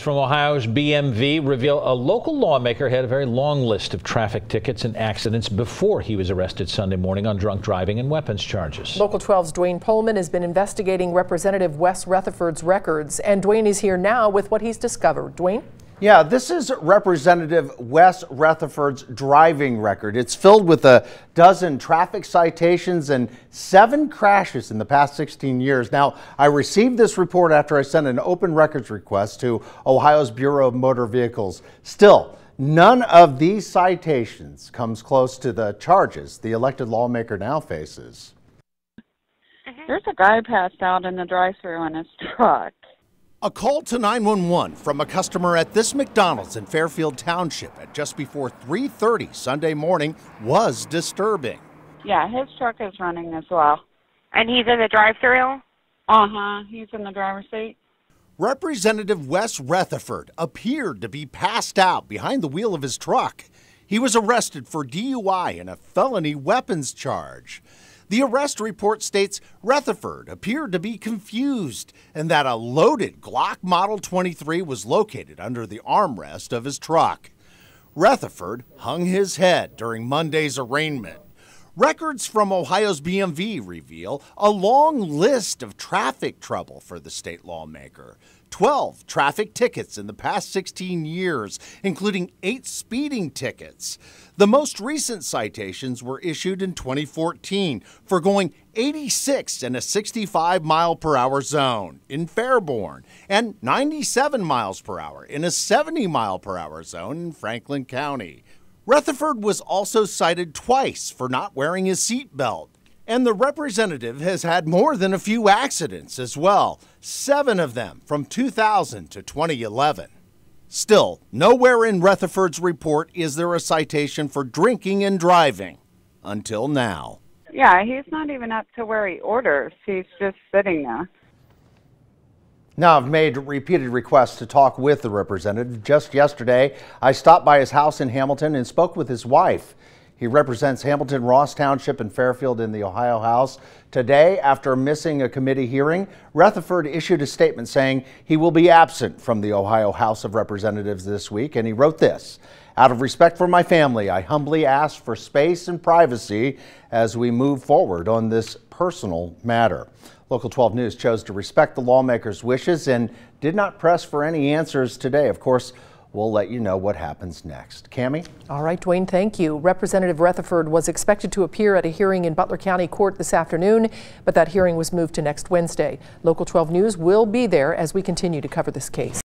From Ohio's BMV reveal a local lawmaker had a very long list of traffic tickets and accidents before he was arrested Sunday morning on drunk driving and weapons charges. Local 12's Duane Pohlman has been investigating Representative Wes Retherford's records, and Duane is here now with what he's discovered. Duane? Yeah, this is Representative Wes Retherford's driving record. It's filled with a dozen traffic citations and seven crashes in the past 16 years. Now, I received this report after I sent an open records request to Ohio's Bureau of Motor Vehicles. Still, none of these citations comes close to the charges the elected lawmaker now faces. Mm-hmm. There's a guy passed out in the drive-through in his truck. A call to 911 from a customer at this McDonald's in Fairfield Township at just before 3:30 Sunday morning was disturbing. Yeah, his truck is running as well. And he's in the drive-through? Uh-huh, he's in the driver's seat. Representative Wes Retherford appeared to be passed out behind the wheel of his truck. He was arrested for DUI and a felony weapons charge. The arrest report states Retherford appeared to be confused and that a loaded Glock Model 23 was located under the armrest of his truck. Retherford hung his head during Monday's arraignment. Records from Ohio's BMV reveal a long list of traffic trouble for the state lawmaker. 12 traffic tickets in the past 16 years, including eight speeding tickets. The most recent citations were issued in 2014 for going 86 in a 65 mile per hour zone in Fairborn and 97 miles per hour in a 70 mile per hour zone in Franklin County. Retherford was also cited twice for not wearing his seatbelt. And the representative has had more than a few accidents as well, seven of them from 2000 to 2011. Still, nowhere in Retherford's report is there a citation for drinking and driving. Until now. Yeah, he's not even up to where he orders. He's just sitting there. Now, I've made repeated requests to talk with the representative. Just yesterday, I stopped by his house in Hamilton and spoke with his wife. He represents Hamilton, Ross Township, and Fairfield in the Ohio House. Today, after missing a committee hearing, Retherford issued a statement saying he will be absent from the Ohio House of Representatives this week, and he wrote this. Out of respect for my family, I humbly ask for space and privacy as we move forward on this personal matter. Local 12 News chose to respect the lawmaker's wishes and did not press for any answers today. Of course, we'll let you know what happens next. Cami? All right, Duane, thank you. Representative Retherford was expected to appear at a hearing in Butler County Court this afternoon, but that hearing was moved to next Wednesday. Local 12 News will be there as we continue to cover this case.